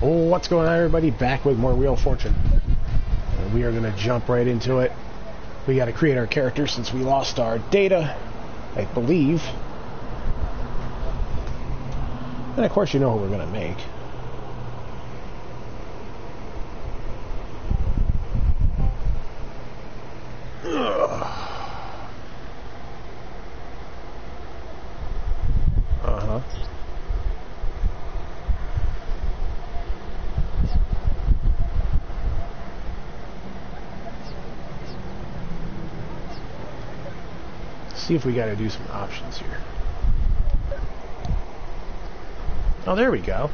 What's going on, everybody? Back with more Wheel of Fortune. We are going to jump right into it. We got to create our character since we lost our data, I believe. And of course, you know who we're going to make. Uh huh. See if we got to do some options here. Oh, there we go.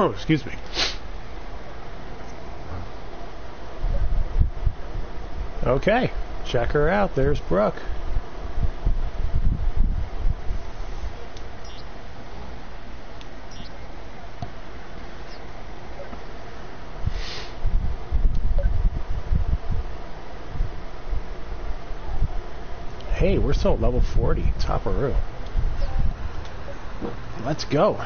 Oh, excuse me. Okay, check her out. There's Brooke. Hey, we're still at level 40, top of room. Let's go.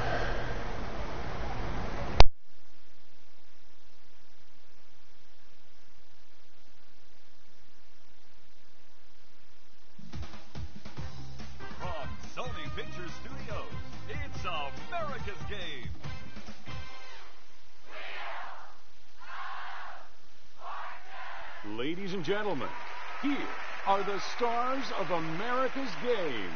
Stars of America's Game.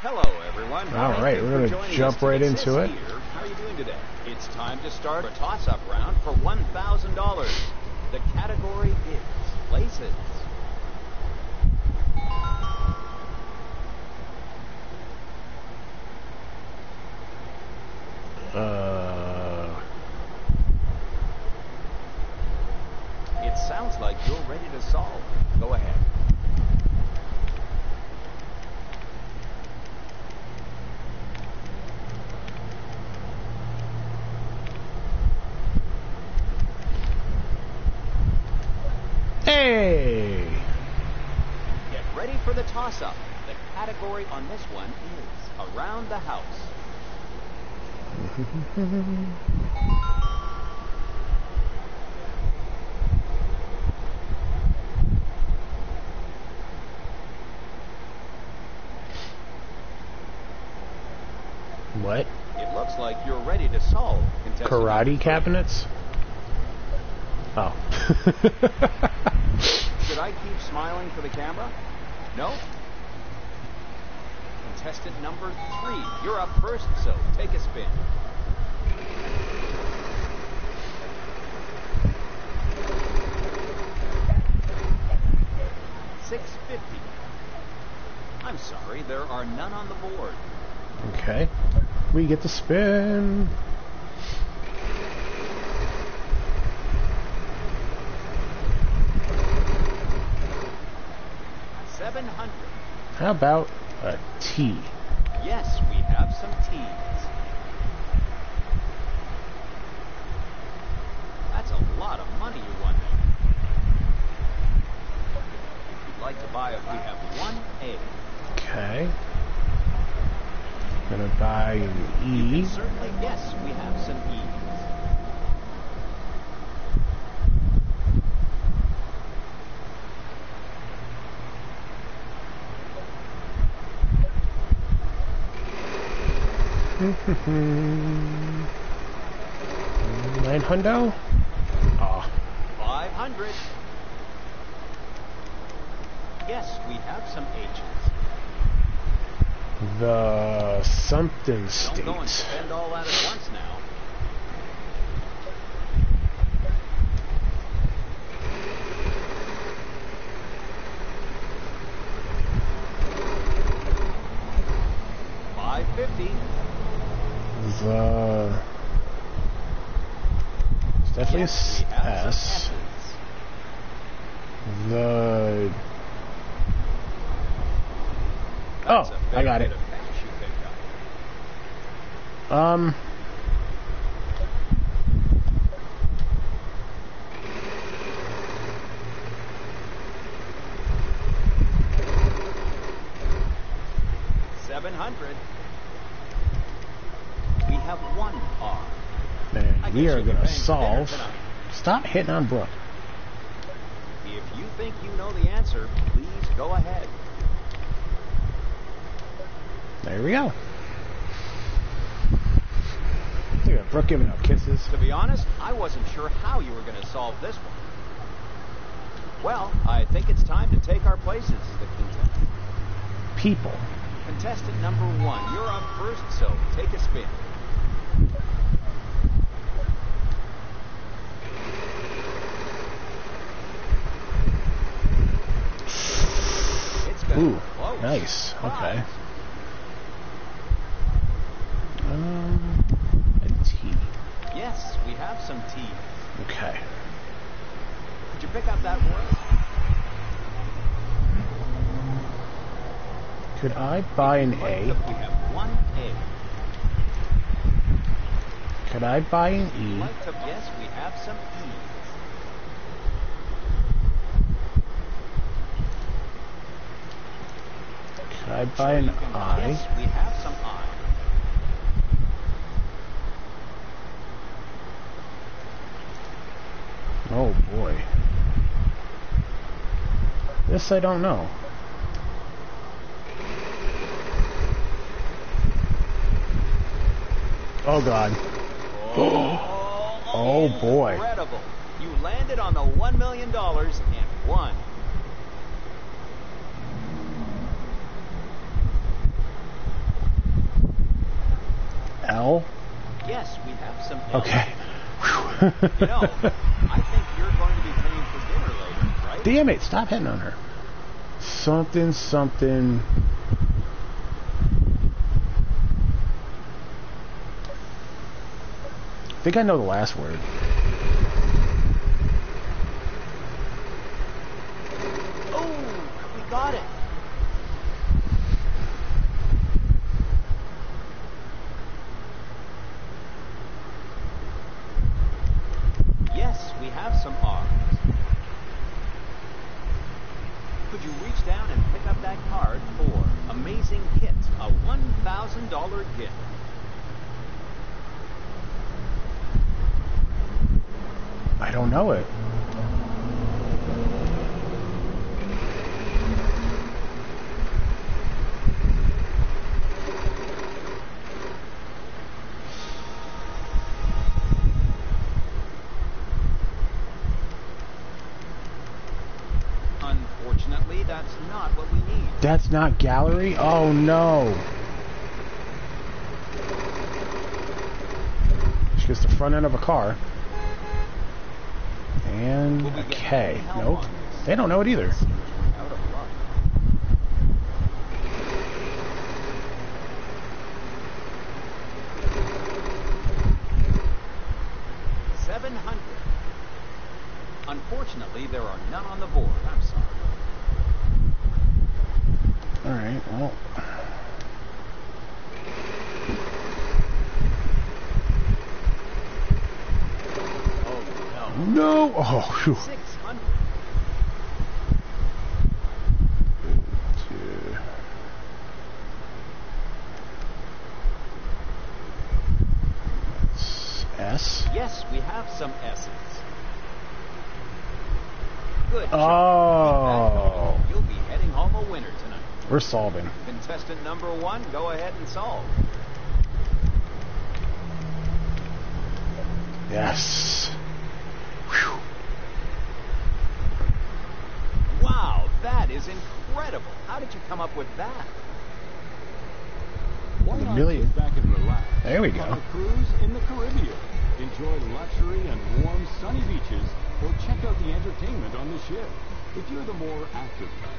Hello, everyone. All right, we're gonna jump right into it. Here, how are you doing today? It's time to start a toss-up round for $1,000. The category is places. Uh, It sounds like you're ready to solve. Go ahead. hey! Get ready for the toss-up. The category on this one is around the house. What? It looks like you're ready to solve. Karate cabinets? Oh. Should I keep smiling for the camera? No? Contestant number three, you're up first, so take a spin. Six fifty. I'm sorry, there are none on the board. okay. We get to spin. Seven hundred. How about a T? Yes, we have some teas. That's a lot of money you won there. If you'd like to buy it, we have one A. Okay. Gonna buy an E. Certainly, yes, we have some E's. Nine hundo? Ah, Five hundred. Yes, we have some agents. the something Don't go and state. spend all that at once now. This we have S. The. Oh, I got it. Um. Seven hundred. We have one R. And we are for dinner solve. Stop hitting on Brooke. If you think you know the answer, please go ahead. There we go. Look at Brooke giving out kisses. To be honest, I wasn't sure how you were going to solve this one. Well, I think it's time to take our places. The contestant, People. contestant number one, you're up first, so take a spin. Ooh, nice. Okay. Um, a T. Yes, we have some tea. Okay. Did you pick up that one? Could I buy an A? We have one A. Could I buy an E? Yes, we have some E. I buy an I? Yes, we have some I. Oh boy. This I don't know. Oh god. Oh, oh boy. Incredible. You landed on the $1 million and won. Yes, we have some. Okay. You know, I think you're going to be paying for dinner later, right? Damn it, stop hitting on her. Something, something. I think I know the last word. Oh, we got it. Yes, we have some R's. Could you reach down and pick up that card for Amazing Kit, a $1,000 gift? I don't know it. Unfortunately, that's not what we need. That's not gallery? Oh no. She gets the front end of a car. And a K. Nope. They don't know it either. Out of luck. Seven hundred. Unfortunately, there are none on the board. I'm sorry. Alright, well. Oh no. Oh, phew. Six hundred. Two. S. Yes, we have some S's. Good. job. Oh. You'll be heading home a winner tonight. We're solving. Contestant number one, go ahead and solve. Yes. Whew. Wow, that is incredible. How did you come up with that? Why not million. back and relax? There we On go. a cruise in the Caribbean. Enjoy luxury and warm, sunny beaches, or check out the entertainment on the ship. If you're the more active type,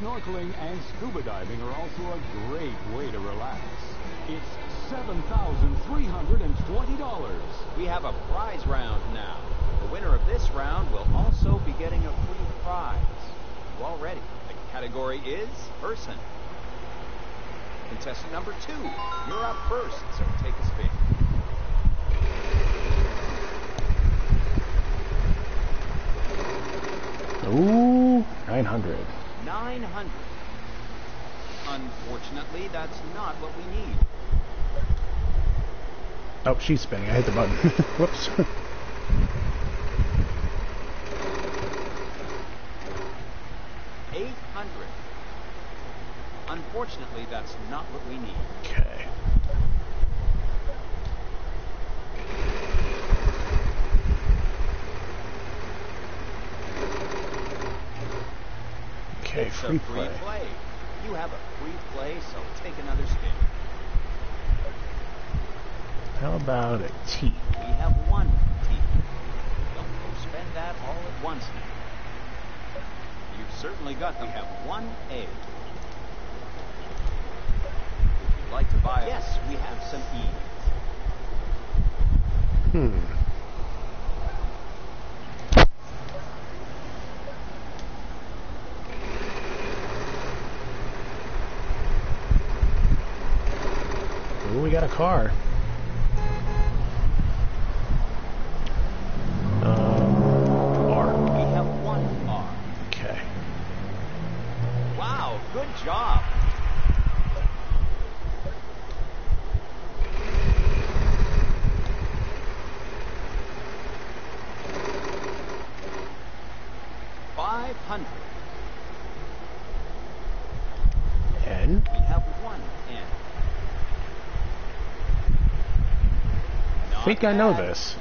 snorkeling and scuba diving are also a great way to relax. It's $7,320. We have a prize round now. The winner of this round will also be getting a free prize. You all ready? The category is person. Contestant number two, you're up first, so take a spin. Ooh, 900. 900. Unfortunately, that's not what we need. Oh, she's spinning. I hit the button. Whoops. Eight hundred. Unfortunately, that's not what we need. Okay. Okay, It's free free play. play. You have a free play, so take another spin. How about a T? We have one T. Don't go spend that all at once now. You've certainly got them. We have one A. If you'd like to buy Yes, we have some E. Hmm. Ooh, we got a car. Think I know this.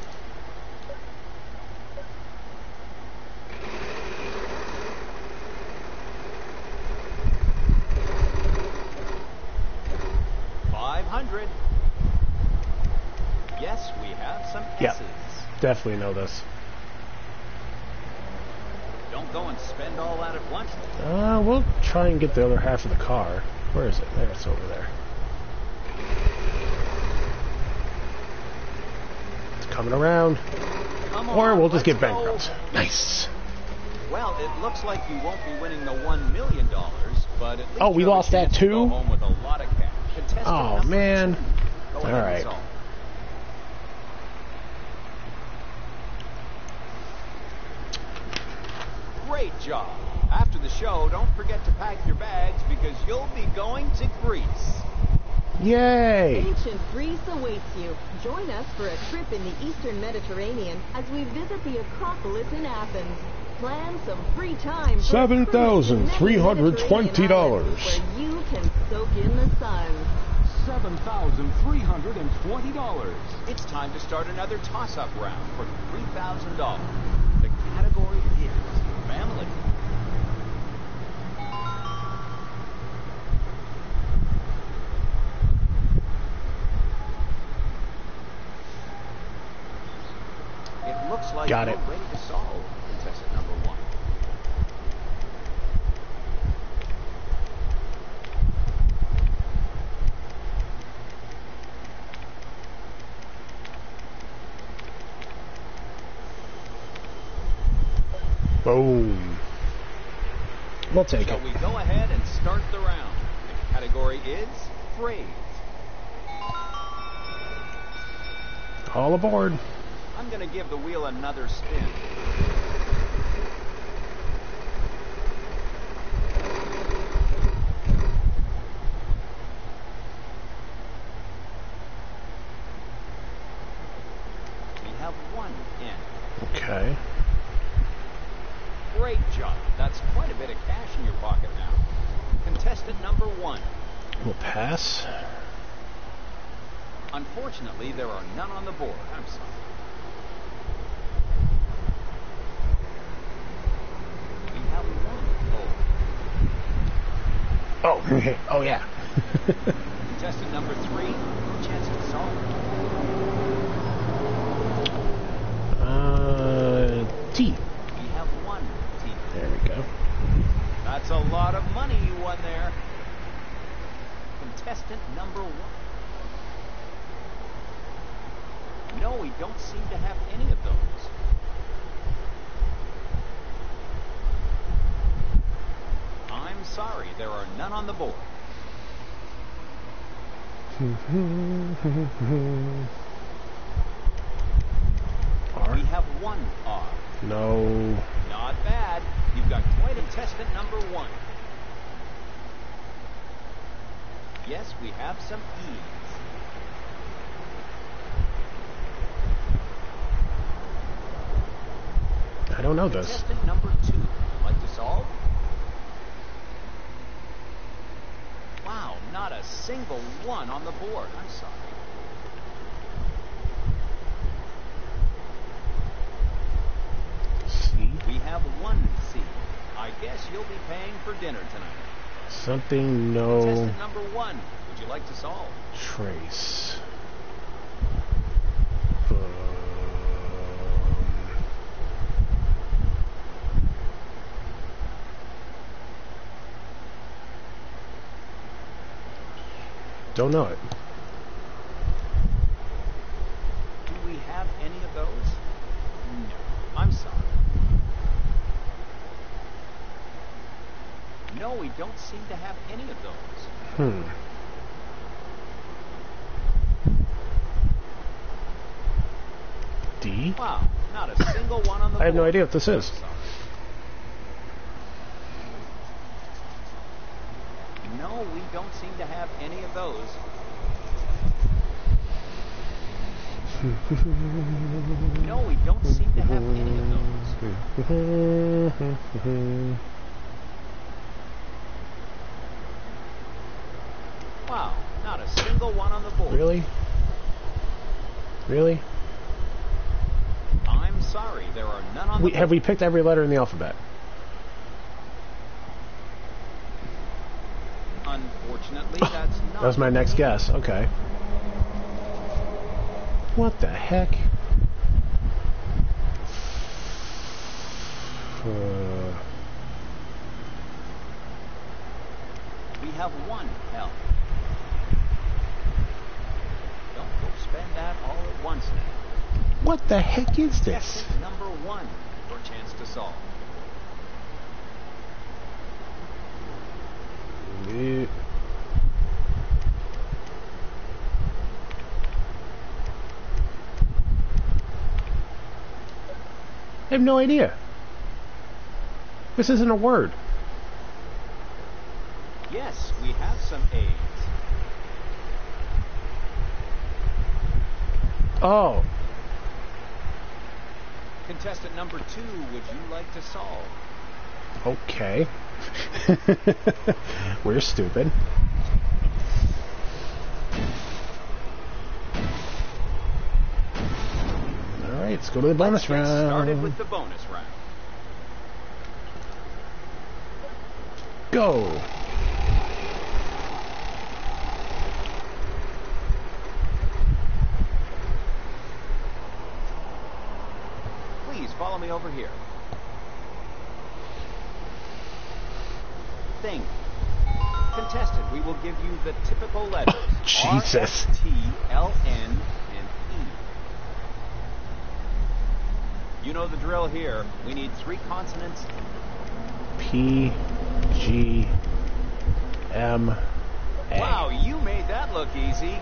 Five hundred. Yes, we have some. S's. Definitely know this. Don't go and spend all that at once. Uh, we'll try and get the other half of the car. Where is it? There, it's over there. Coming around. Come Or we'll just get go. bankrupt. Nice. Well, it looks like you won't be winning the one million dollars, but at oh, least Oh, we you have a lost that to too? Go home with a lot of cash. Contestant Oh, man. All right. All ahead and right. solve. Great job. After the show, don't forget to pack your bags because you'll be going to Greece. Yay! Ancient Greece awaits you. Join us for a trip in the Eastern Mediterranean as we visit the Acropolis in Athens. Plan some free time. for a cruise to many $7,320. Where you can soak in the sun. $7,320. It's time to start another toss-up round for $3,000. The category is family. It looks like Got it. ready to solve contestant number one. Boom. We'll take Shall it. we go ahead and start the round? The category is phrase. All aboard. I'm going to give the wheel another spin. We have one in. Okay. Great job. That's quite a bit of cash in your pocket now. Contestant number one. We'll pass. Unfortunately, there are none on the board. I'm sorry. We have one O. Oh, oh yeah. Contestant number three, no chance to solve uh, T. We have one T. There we go. That's a lot of money you won there. Contestant number one. No, we don't seem to have any of those. Sorry, there are none on the board. We have one R. No. Not bad. You've got toy contestant number one. Yes, we have some E's. I don't know this. Contestant number two. Like to solve? Wow, not a single one on the board. I'm sorry. We have one C. I guess you'll be paying for dinner tonight. Something no. Contestant number one. Would you like to solve? Trace. Don't know it. Do we have any of those? No. I'm sorry. No, we don't seem to have any of those. Hmm. D. Wow, not a single one on the I have no idea what this is. Sorry. No, we don't seem to have any of those. No, we don't seem to have any of those. Wow, not a single one on the board. really? Really? I'm sorry, there are none on We, have we picked every letter in the alphabet? Unfortunately, that's not. That was my next guess. Okay. What the heck? Uh, We have one L. Don't go spend that all at once now. what the heck is this? Contestant number one, your chance to solve. Eh, I have no idea. This isn't a word. Yes, we have some A's. Oh, Contestant number two, would you like to solve? okay. We're stupid. All right, let's go to the bonus Let's started with the bonus round. Go. Please follow me over here. Think. Contestant, we will give you the typical letters. Jesus. R, S, T, L, N, and E. You know the drill here. We need three consonants. P G M A. Wow, you made that look easy.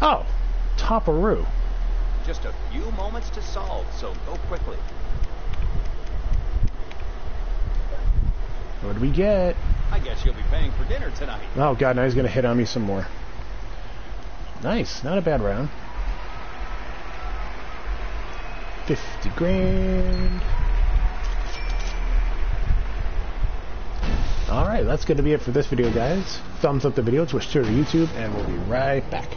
Oh, Topperoo. Just a few moments to solve, so go quickly. What do we get? I guess you'll be paying for dinner tonight. Oh god, now he's gonna hit on me some more. Nice, not a bad round. Fifty grand. Alright, that's going to be it for this video, guys. Thumbs up the video, switch to YouTube, and we'll be right back.